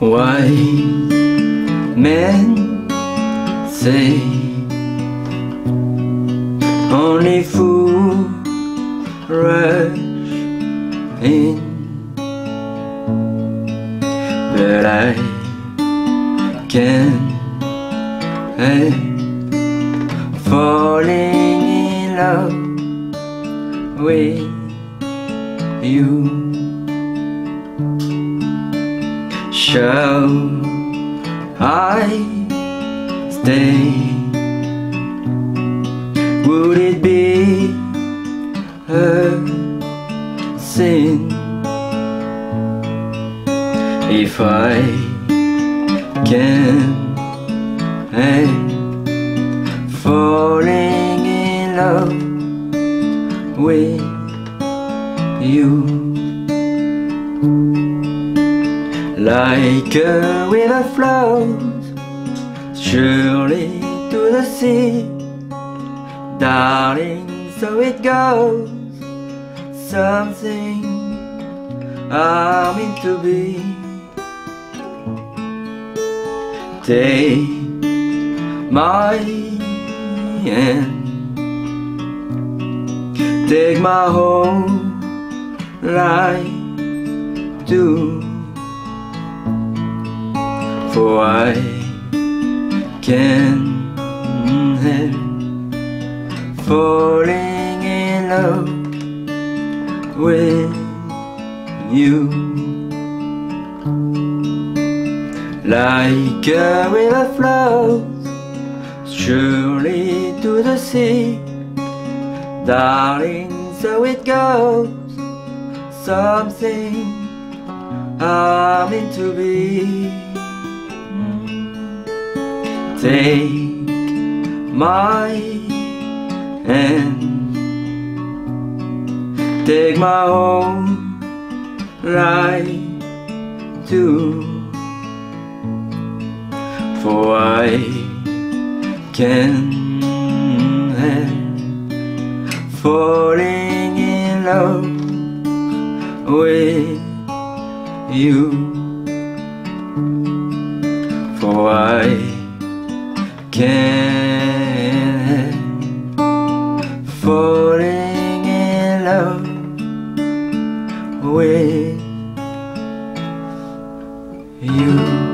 Why men say only fool rush in, but I can't help falling in love with you. Shall I stay? Would it be a sin if I can help falling in love with you? Like a river flows surely to the sea, darling, so it goes. Something I'm meant to be. Take my hand, take my whole life too. For I can help falling in love with you Like a river flows surely to the sea. Darling, so it goes. Something I'm meant to be. Take my hand. Take my whole life too For I can help. Falling in love with you. For I can falling in love with you.